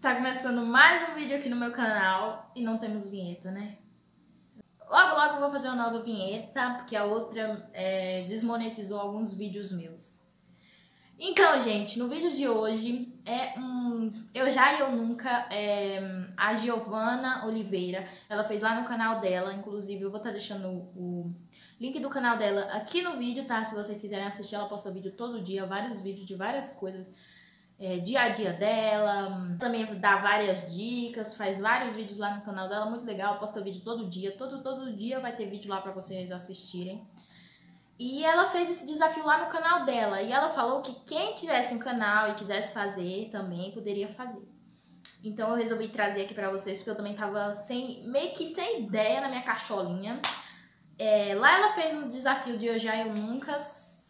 Está começando mais um vídeo aqui no meu canal e não temos vinheta, né? Logo, logo eu vou fazer uma nova vinheta, porque a outra é, desmonetizou alguns vídeos meus. Então, gente, no vídeo de hoje é um Eu Já e Eu Nunca, é, a Giovana Oliveira, ela fez lá no canal dela, inclusive eu vou estar tá deixando o link do canal dela aqui no vídeo, tá? Se vocês quiserem assistir, ela posta vídeo todo dia, vários vídeos de várias coisas é, dia a dia dela, também dá várias dicas, faz vários vídeos lá no canal dela, muito legal, posta vídeo todo dia, todo, todo dia vai ter vídeo lá para vocês assistirem. E ela fez esse desafio lá no canal dela, e ela falou que quem tivesse um canal e quisesse fazer também poderia fazer. Então eu resolvi trazer aqui pra vocês, porque eu também tava sem, meio que sem ideia na minha caixolinha. É, lá ela fez um desafio de hoje e eu nunca,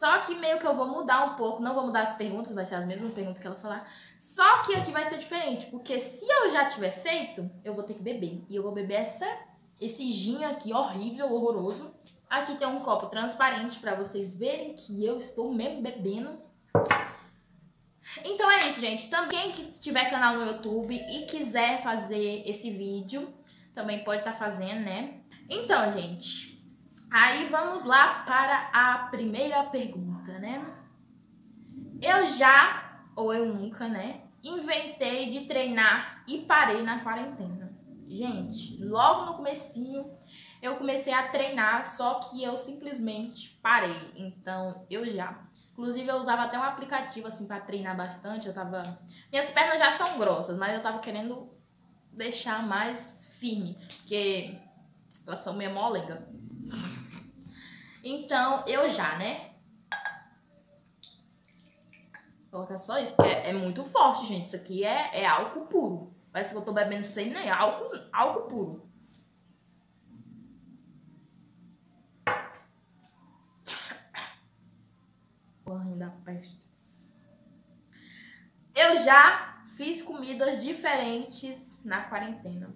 só que meio que eu vou mudar um pouco, não vou mudar as perguntas, vai ser as mesmas perguntas que ela falar. Só que aqui vai ser diferente, porque se eu já tiver feito, eu vou ter que beber. E eu vou beber essa, esse gin aqui horrível, horroroso. Aqui tem um copo transparente para vocês verem que eu estou mesmo bebendo. Então é isso, gente. Também quem tiver canal no YouTube e quiser fazer esse vídeo, também pode estar tá fazendo, né? Então, gente, Aí vamos lá para a primeira pergunta, né? Eu já, ou eu nunca, né? Inventei de treinar e parei na quarentena. Gente, logo no comecinho eu comecei a treinar, só que eu simplesmente parei. Então, eu já. Inclusive, eu usava até um aplicativo assim para treinar bastante. Eu tava. Minhas pernas já são grossas, mas eu tava querendo deixar mais firme, porque elas são meio molenga. Então, eu já, né? Vou colocar só isso, porque é, é, muito forte, gente. Isso aqui é, é álcool puro. Parece que eu tô bebendo sem nem álcool, álcool puro. Correndo da peste. Eu já fiz comidas diferentes na quarentena.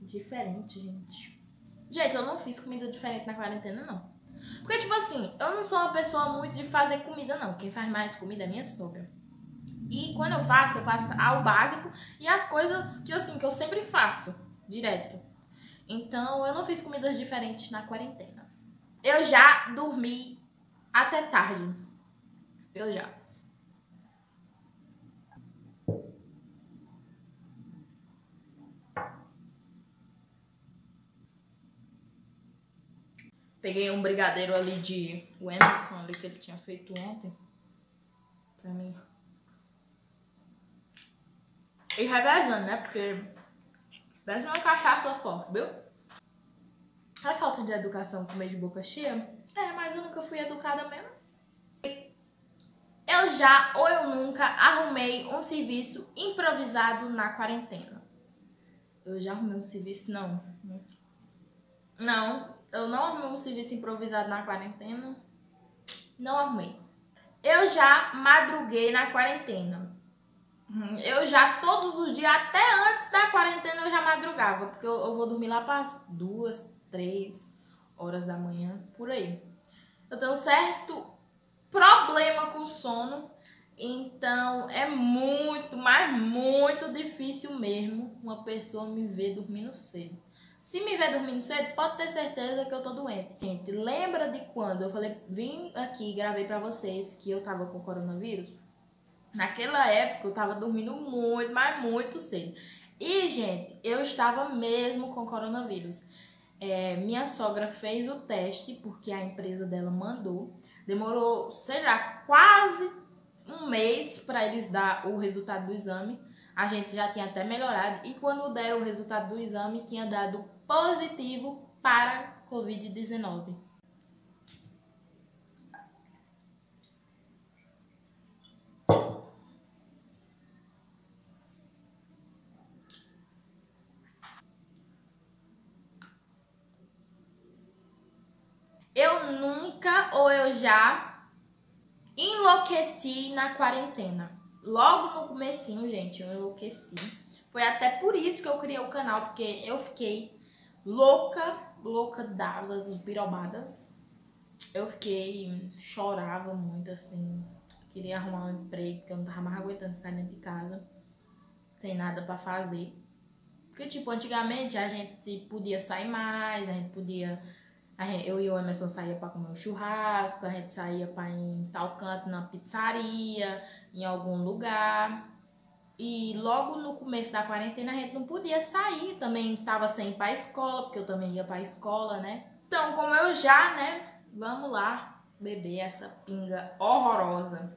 Diferente, gente. Gente, eu não fiz comida diferente na quarentena, não. Porque, tipo assim, eu não sou uma pessoa muito de fazer comida, não. Quem faz mais comida é minha sogra. E quando eu faço, eu faço ao básico e as coisas que, assim, que eu sempre faço, direto. Então, eu não fiz comidas diferentes na quarentena. Eu já dormi até tarde. Eu já. Peguei um brigadeiro ali de Emerson ali que ele tinha feito ontem. Pra mim. E revezando, né? Porque parece uma cachaça forte, viu? A falta de educação comer de boca cheia? É, mas eu nunca fui educada mesmo. Eu já ou eu nunca arrumei um serviço improvisado na quarentena. Eu já arrumei um serviço? Não. Não, eu não arrumei um serviço improvisado na quarentena. Não arrumei. Eu já madruguei na quarentena. Eu já todos os dias, até antes da quarentena, eu já madrugava. Porque eu, eu vou dormir lá para as duas, três horas da manhã, por aí. Eu tenho um certo problema com sono. Então é muito, mas muito difícil mesmo uma pessoa me ver dormindo cedo. Se me ver dormindo cedo, pode ter certeza que eu tô doente. Gente, lembra de quando eu falei, vim aqui e gravei pra vocês que eu tava com coronavírus? Naquela época eu tava dormindo muito, mas muito cedo. E, gente, eu estava mesmo com coronavírus. É, minha sogra fez o teste porque a empresa dela mandou. Demorou, sei lá, quase um mês para eles dar o resultado do exame. A gente já tinha até melhorado. E quando deram o resultado do exame, tinha dado positivo para Covid-19. Eu nunca ou eu já enlouqueci na quarentena. Logo no comecinho, gente, eu enlouqueci. Foi até por isso que eu criei o canal, porque eu fiquei louca, louca das birobadas. Eu fiquei, chorava muito, assim. Queria arrumar um emprego, porque eu não tava mais aguentando ficar dentro de casa. sem nada para fazer. Porque, tipo, antigamente a gente podia sair mais, a gente podia. A eu e o Emerson saía para comer um churrasco, a gente saía para em tal canto na pizzaria, em algum lugar. E logo no começo da quarentena a gente não podia sair, também tava sem ir pra escola, porque eu também ia pra escola, né? Então, como eu já, né, vamos lá beber essa pinga horrorosa.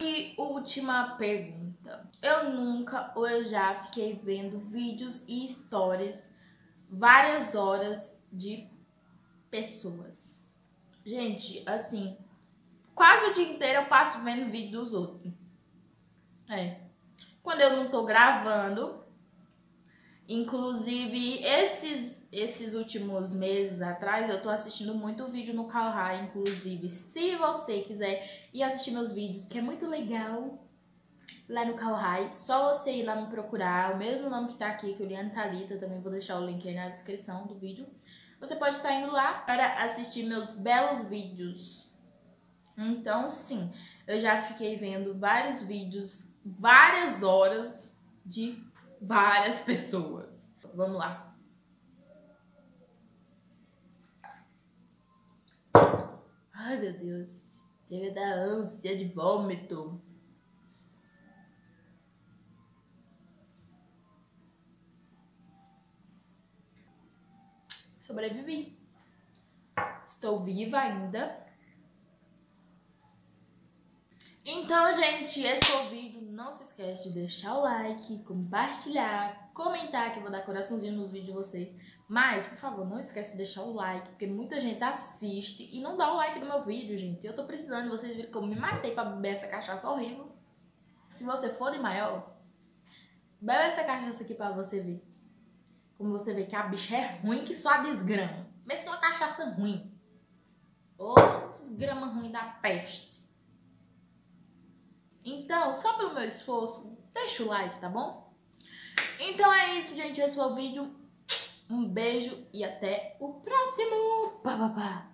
E última pergunta. Eu nunca ou eu já fiquei vendo vídeos e histórias várias horas de pessoas. Gente, assim, quase o dia inteiro eu passo vendo vídeo dos outros. É. Quando eu não tô gravando, inclusive esses esses últimos meses atrás, eu tô assistindo muito vídeo no Kawaii, inclusive, se você quiser ir assistir meus vídeos, que é muito legal, lá no Kawaii. Só você ir lá me procurar, o mesmo nome que tá aqui, que é o Liane Thalita, também vou deixar o link aí na descrição do vídeo. Você pode estar indo lá para assistir meus belos vídeos. Então, sim, eu já fiquei vendo vários vídeos, várias horas de várias pessoas. Vamos lá. Ai, meu Deus. Chega da ânsia de vômito. sobrevivi. Estou viva ainda. Então, gente, esse foi o vídeo. Não se esquece de deixar o like, compartilhar, comentar, que eu vou dar coraçãozinho nos vídeos de vocês. Mas, por favor, não esquece de deixar o like, porque muita gente assiste e não dá o like no meu vídeo, gente. Eu tô precisando vocês verem que eu me matei pra beber essa cachaça horrível. Se você for de maior, bebe essa cachaça aqui pra você ver. Como você vê que a bicha é ruim que só a desgrama. Mesmo uma cachaça ruim. Ô, desgrama ruim da peste. Então, só pelo meu esforço, deixa o like, tá bom? Então é isso, gente. Esse foi o vídeo. Um beijo e até o próximo. Pá, pá, pá.